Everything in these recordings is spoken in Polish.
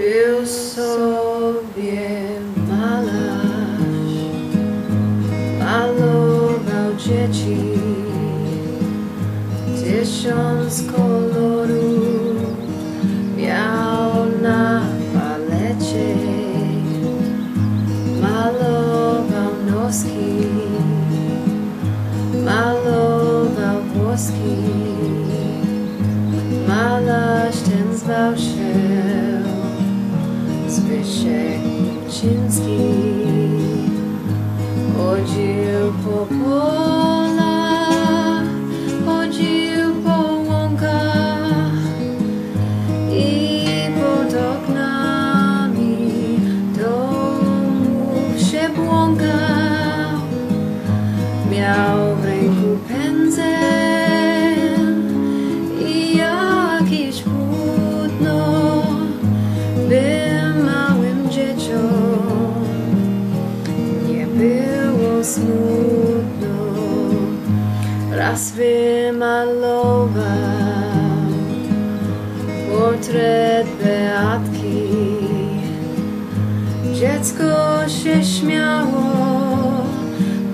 Był sobie malarz, malował dzieci, tysiąc kolorów miał na palecie, malował noski, malował włoski, malarz ten zwał się. Zbyszek Kuczyński chodził po polach, chodził po łąkach i pod oknami domów się błąkał. Miał wymalował portret Beatki. Dziecko się śmiało,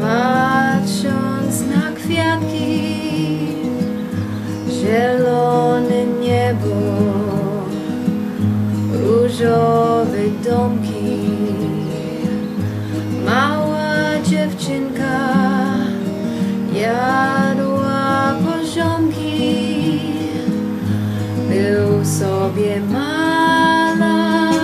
patrząc na kwiatki. Zielone niebo różowe sobie malarz,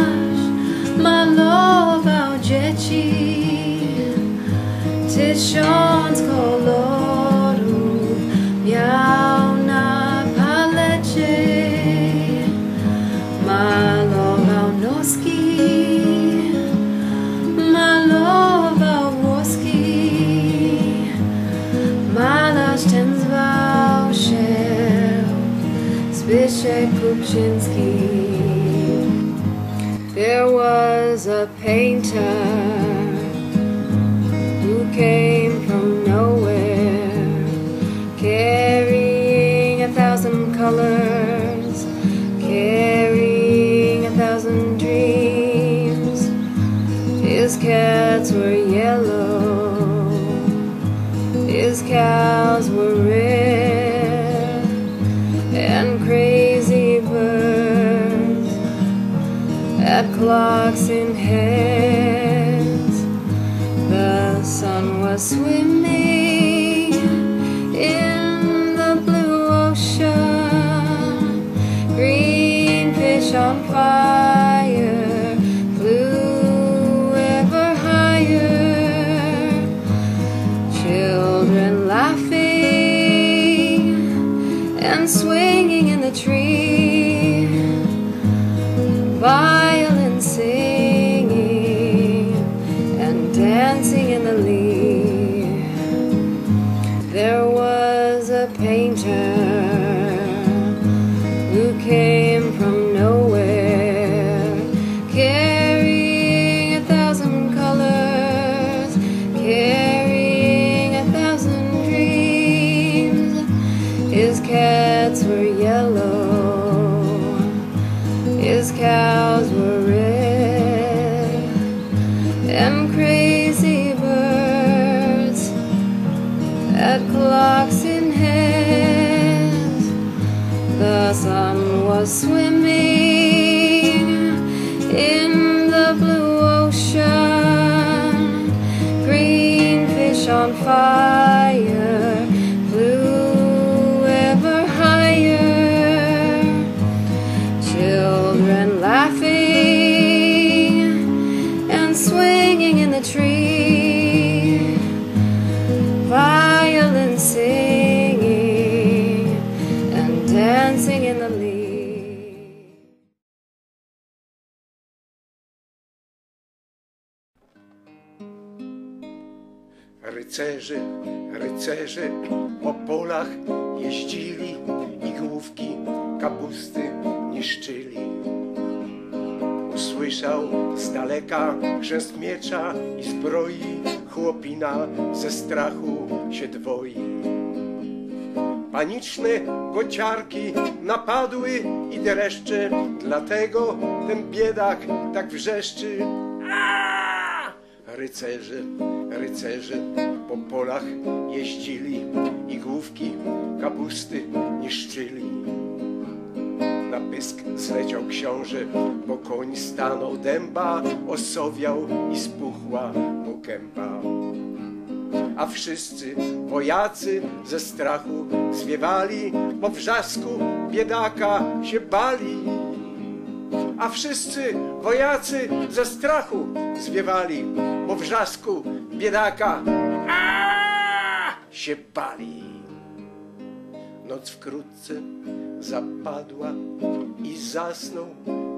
There was a painter who came from nowhere, carrying a thousand colors, carrying a thousand dreams. His cats were yellow, his cows clocks in heads. Came from nowhere, carrying a thousand colors, carrying a thousand dreams. His cats were yellow, his cows were red, and crazy birds had clocks in heads. The sun was swimming in the blue ocean. Green fish on fire Rycerze, rycerze po polach jeździli i główki kapusty niszczyli. Usłyszał z daleka chrzest miecza i zbroi, chłopina ze strachu się dwoi. Paniczne kociarki napadły i dreszcze, dlatego ten biedak tak wrzeszczy. Aaa! Rycerze, rycerze po polach jeździli i główki kapusty niszczyli. Na pysk zleciał książę, bo koń stanął dęba, osowiał i spuchła mu gęba. A wszyscy wojacy ze strachu zwiewali, po wrzasku biedaka się bali. A wszyscy wojacy ze strachu zwiewali, po wrzasku biedaka! Się bali. Noc wkrótce zapadła i zasnął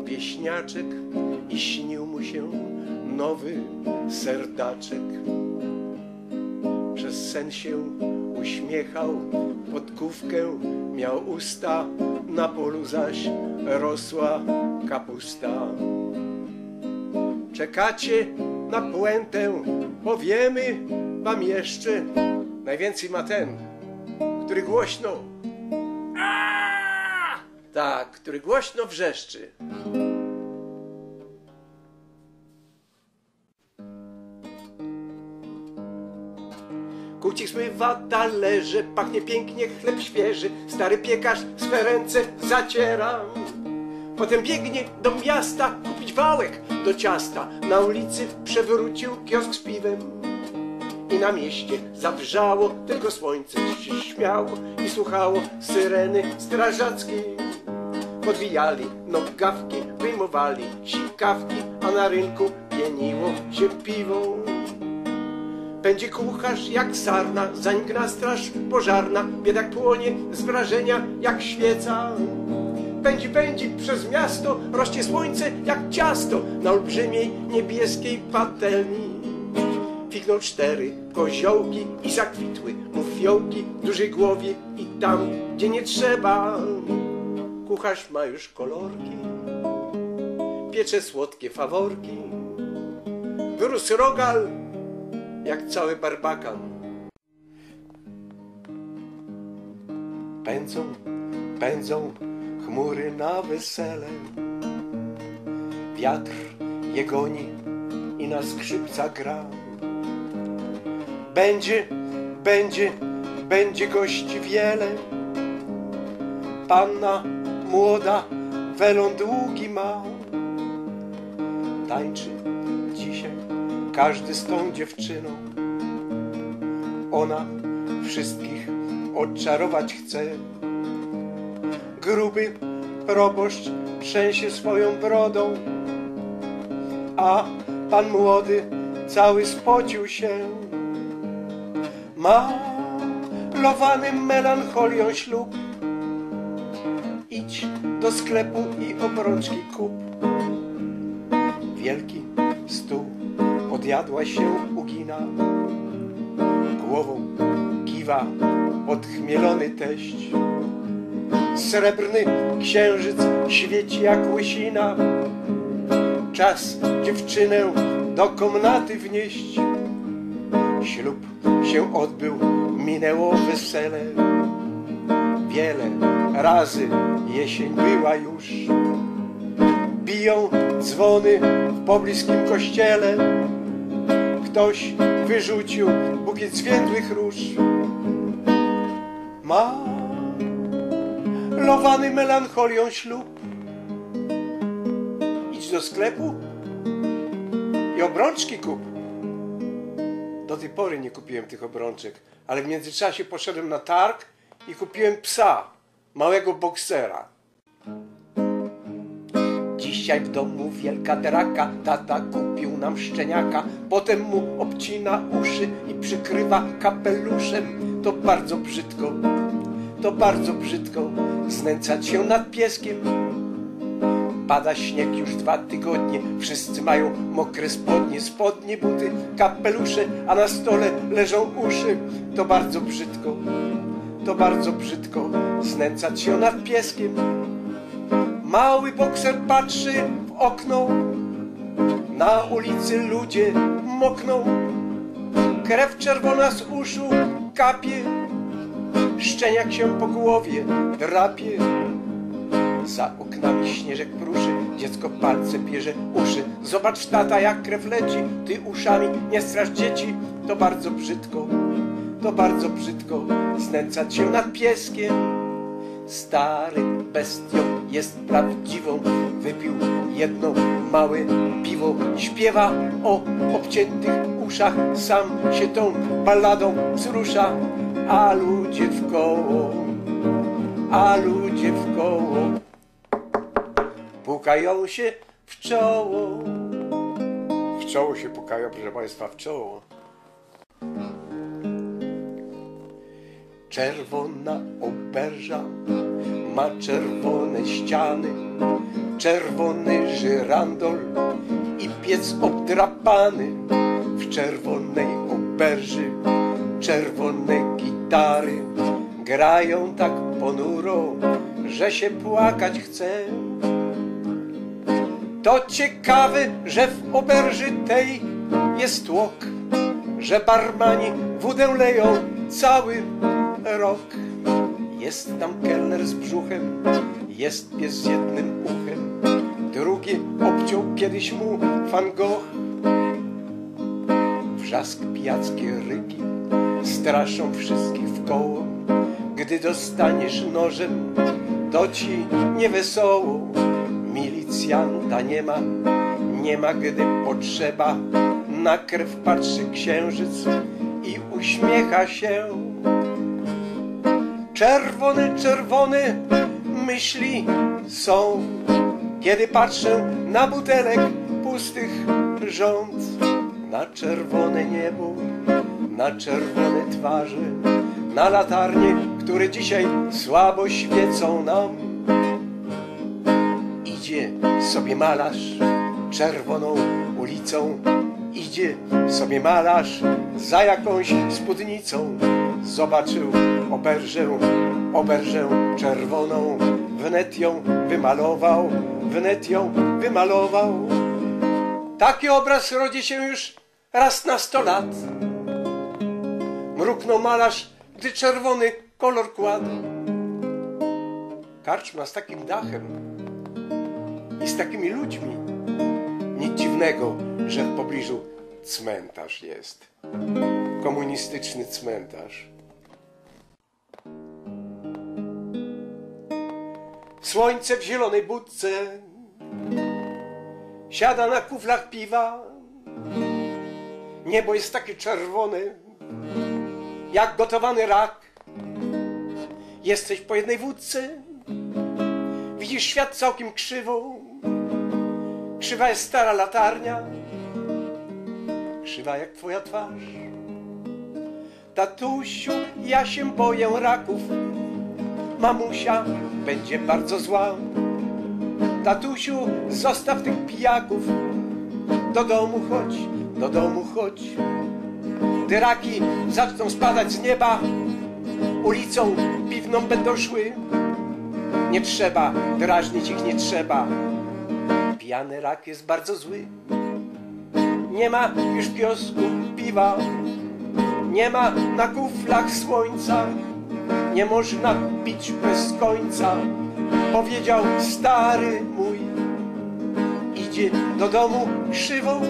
pieśniaczek i śnił mu się nowy serdaczek. Przez sen się uśmiechał, podkówkę miał usta, na polu zaś rosła kapusta. Czekacie na puentę, powiemy wam jeszcze. Najwięcej ma ten, który głośno! Tak, który głośno wrzeszczy. Kucik zmywa talerze, pachnie pięknie chleb świeży. Stary piekarz swe ręce zaciera. Potem biegnie do miasta kupić wałek do ciasta. Na ulicy przewrócił kiosk z piwem. I na mieście zawrzało, tylko słońce się śmiało i słuchało syreny strażackiej. Podwijali nogawki, wyjmowali sikawki, a na rynku pieniło się piwo. Będzie kucharz jak sarna, zanim gra straż pożarna, biedak płonie z wrażenia jak świeca. Pędzi, pędzi przez miasto, rośnie słońce jak ciasto na olbrzymiej niebieskiej patelni. Fikną cztery koziołki i zakwitły mu fiołki w dużej głowie i tam, gdzie nie trzeba. Kucharz ma już kolorki, piecze słodkie faworki. Wyrósł rogal jak cały barbakan. Pędzą, pędzą chmury na wesele. Wiatr je goni i na skrzypca gra. Będzie, będzie, będzie gości wiele. Panna młoda welon długi ma. Tańczy dzisiaj każdy z tą dziewczyną. Ona wszystkich odczarować chce. Gruby proboszcz trzęsie swoją brodą, a pan młody cały spocił się. Malowany melancholią ślub. Idź do sklepu i obrączki kup. Wielki stół podjadła się ugina. Głową kiwa odchmielony teść. Srebrny księżyc świeci jak łysina. Czas dziewczynę do komnaty wnieść. Ślub się odbył, minęło wesele. Wiele razy jesień była już. Biją dzwony w pobliskim kościele. Ktoś wyrzucił bukiet zwiędłych róż. Malowany melancholią ślub. Idź do sklepu i obrączki kup. Do tej pory nie kupiłem tych obrączek, ale w międzyczasie poszedłem na targ i kupiłem psa, małego boksera. Dzisiaj w domu wielka draka, tata kupił nam szczeniaka, potem mu obcina uszy i przykrywa kapeluszem. To bardzo brzydko, to bardzo brzydko znęcać się nad pieskiem. Pada śnieg już dwa tygodnie, wszyscy mają mokre spodnie, spodnie, buty, kapelusze, a na stole leżą uszy. To bardzo brzydko, to bardzo brzydko znęcać się nad pieskiem. Mały bokser patrzy w okno, na ulicy ludzie mokną, krew czerwona z uszu kapie, szczeniak się po głowie drapie. Za oknami śnieżek pruszy, dziecko palce bierze uszy. Zobacz tata jak krew leci, ty uszami nie strasz dzieci. To bardzo brzydko, to bardzo brzydko znęcać się nad pieskiem. Stary bestią jest prawdziwą, wypił jedno małe piwo, śpiewa o obciętych uszach, sam się tą balladą wzrusza, a ludzie w koło, a ludzie w koło pukają się w czoło. W czoło się pukają, proszę Państwa, w czoło. Czerwona oberża ma czerwone ściany, czerwony żyrandol i piec obdrapany. W czerwonej oberży czerwone gitary grają tak ponuro, że się płakać chce. To ciekawe, że w oberży tej jest tłok, że barmani wódę leją cały rok. Jest tam kelner z brzuchem, jest pies z jednym uchem, drugi obciął kiedyś mu Van Gogh. Wrzask pijackie ryki straszą wszystkich w koło, gdy dostaniesz nożem, to ci niewesoło. Milicjanta nie ma, nie ma gdy potrzeba, na krew patrzy księżyc i uśmiecha się. Czerwony, czerwony myśli są, kiedy patrzę na butelek pustych rząd, na czerwone niebo, na czerwone twarze, na latarnie, które dzisiaj słabo świecą nam. Sobie malarz czerwoną ulicą, idzie sobie malarz za jakąś spódnicą. Zobaczył oberżę, oberżę czerwoną, wnet ją wymalował, wnet ją wymalował. Taki obraz rodzi się już raz na sto lat. Mruknął malarz, gdy czerwony kolor kładł. Karczma z takim dachem i z takimi ludźmi. Nic dziwnego, że w pobliżu cmentarz jest. Komunistyczny cmentarz. Słońce w zielonej budce siada na kuflach piwa. Niebo jest takie czerwone, jak gotowany rak. Jesteś po jednej wódce, widzisz świat całkiem krzywo. Krzywa jest stara latarnia, krzywa jak twoja twarz. Tatusiu, ja się boję raków, mamusia będzie bardzo zła. Tatusiu, zostaw tych pijaków, do domu chodź, do domu chodź. Gdy raki zaczną spadać z nieba, ulicą piwną będą szły. Nie trzeba, drażnić ich nie trzeba. Pijany rak jest bardzo zły. Nie ma już w kiosku piwa, nie ma na kuflach słońca, nie można pić bez końca, powiedział stary mój. Idzie do domu krzywą